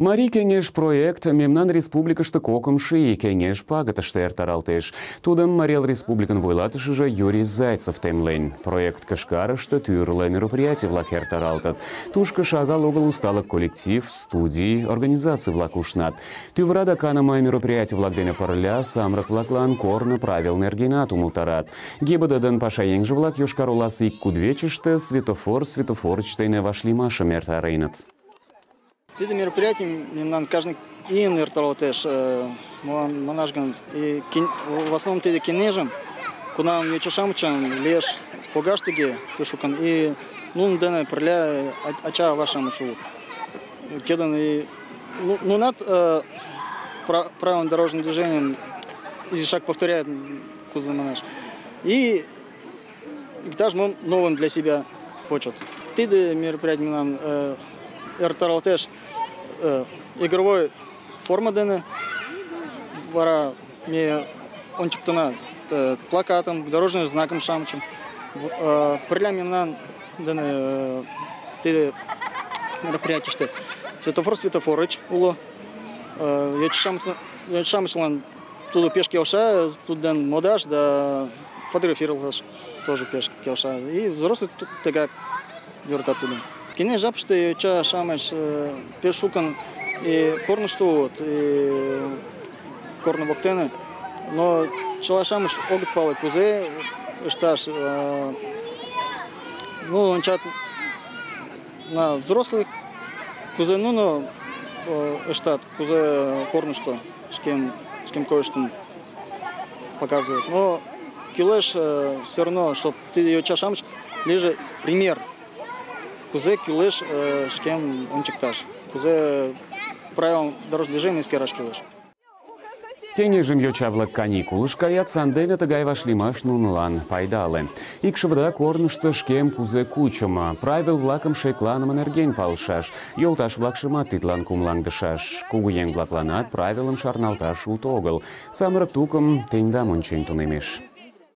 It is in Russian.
Мари кеңеш проект мемнан республикашты кокымшы кеңеш пагытышты эртаралтеш. Тудым Марел республикан же Юрий Зайцев темлен. Проект кышкарышты түйірлі мероприятий влак эртаралтат. Тушка шагал угол усталык коллектив, студии, организации влак ушнат. Тюврада канама мероприятий влак дене парля, самрак влаклан корны правил нергенат умултарат. Гебададан паша еңжі влак юшкаруласы иккудвечішті светофор светофорчтайны вашли маша мертарейнат. Тиде мероприятие мемнан каждый ин ертало теж манажган в основном тиде кинежем куда мне чашамчан леш погаштиге пешукан и ну дене приля ача вашам шу кедан и ну над правым дорожным движением и шаг повторяет кузов манаж и даже новым для себя почет. Тиде мероприятие нам ертарал теж игровой форма дене вара ме ончиктана плакатом дорожным знаком шамчым пырля мемнан дене те мероприятие светофор светофорыч уло. Я шамчлан туда пешки оша тут ден модаш да фотографировал тоже пешки оша. И взрослый тут тега вертат туда Кене жапышты ча шамаш пешукан и корныштуот и корны воктене, но чала шамаш огт палы кузе шташ ну он чат на взрослых кузе ну но штат кузе корнышто с кем с кем кое-что показывает. Но килеш все равно, чтобы ты ее чашамш, лежит пример кузе кюлеш шкем ончикташ кузе правил дорожного движения скераш кюлеш Тенежим йочавлык каникулыш каят сандене тыгай вашлимаш нунылан пайдалы. Икшывыда корнышто шкем кузе кучыма, правил-влакым шекланымын нерген палышаш, йолташ-влакшымат тидлан кумлаҥдышаш. Кугыеҥ-влакланат правилым шарналташ ут огыл. Самырык тукым тендам ончен тунемеш.